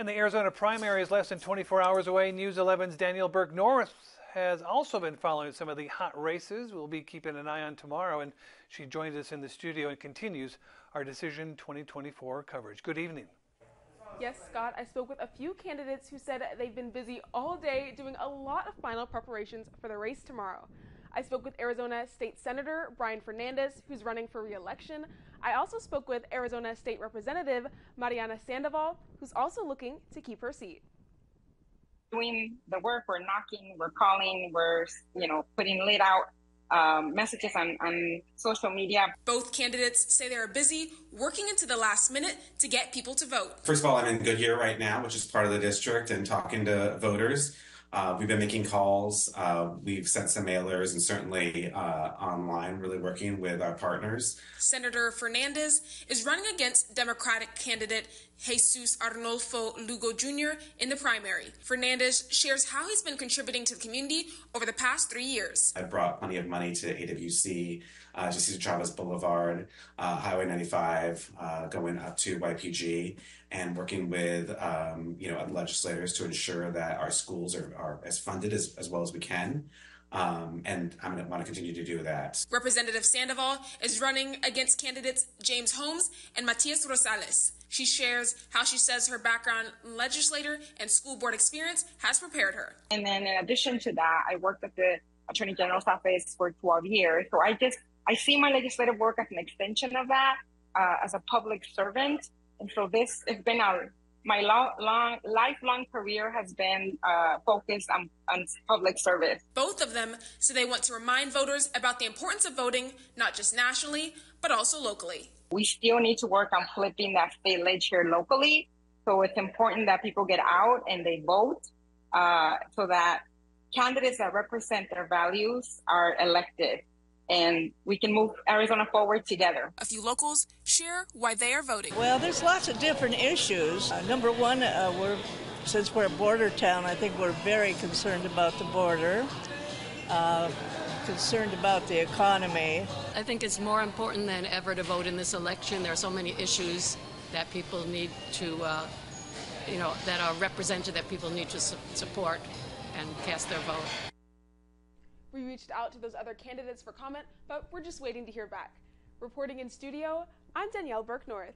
And the Arizona primary is less than 24 hours away. News 11's Danielle Burke North has also been following some of the hot races. We'll be keeping an eye on tomorrow, and she joins us in the studio and continues our Decision 2024 coverage. Good evening. Yes, Scott, I spoke with a few candidates who said they've been busy all day doing a lot of final preparations for the race tomorrow. I spoke with Arizona State Senator Brian Fernandez, who's running for re-election. I also spoke with Arizona State Representative Mariana Sandoval, who's also looking to keep her seat. Doing the work, we're knocking, we're calling, we're you know putting lit out um, messages on, on social media. Both candidates say they are busy working into the last minute to get people to vote. First of all, I'm in Goodyear right now, which is part of the district, and talking to voters. Uh, we've been making calls. Uh, we've sent some mailers and certainly uh, online, really working with our partners. Senator Fernandez is running against Democratic candidate Jesus Arnolfo Lugo Jr. in the primary. Fernandez shares how he's been contributing to the community over the past three years. I brought plenty of money to AWC, uh, to Chavez Boulevard, uh, Highway 95, uh, going up to YPG, and working with um, you know legislators to ensure that our schools are, are as funded as, as well as we can. Um, and I'm going to want to continue to do that. Representative Sandoval is running against candidates James Holmes and Matias Rosales. She shares how she says her background legislator and school board experience has prepared her. And then in addition to that, I worked at the Attorney General's office for 12 years. So I just, I see my legislative work as an extension of that uh, as a public servant. And so this has been a my long, long lifelong career has been uh, focused on, on public service. Both of them say they want to remind voters about the importance of voting, not just nationally, but also locally. We still need to work on flipping that state ledge here locally. So it's important that people get out and they vote uh, so that candidates that represent their values are elected and we can move Arizona forward together. A few locals share why they are voting. Well, there's lots of different issues. Uh, number one, uh, we're since we're a border town, I think we're very concerned about the border. Uh, concerned about the economy. I think it's more important than ever to vote in this election. There are so many issues that people need to, uh, you know, that are represented that people need to su support and cast their vote. We reached out to those other candidates for comment, but we're just waiting to hear back. Reporting in studio, I'm Danielle Burke North.